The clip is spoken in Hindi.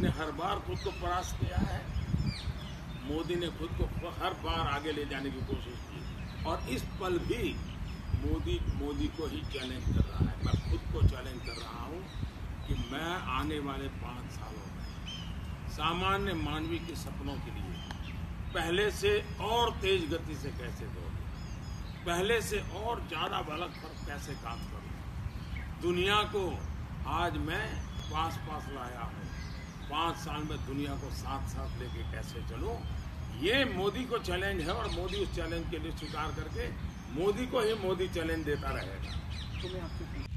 मोदी ने हर बार खुद को परास्त किया है। मोदी ने खुद को हर बार आगे ले जाने की कोशिश की। और इस पल भी मोदी मोदी को ही चैलेंज कर रहा है। मैं खुद को चैलेंज कर रहा हूँ कि मैं आने वाले पाँच सालों में सामान्य मानवीय के सपनों के लिए पहले से और तेज गति से कैसे दौड़? पहले से और ज़्यादा बलक पर कैसे काम करूँ? दुनिया को आज मैं पास पास लाया हूँ। पाँच साल में दुनिया को साथ साथ लेके कैसे चलो? ये मोदी को चैलेंज है और मोदी उस चैलेंज के लिए स्वीकार करके मोदी को ही मोदी चैलेंज देता रहेगा। तो मैं आपसे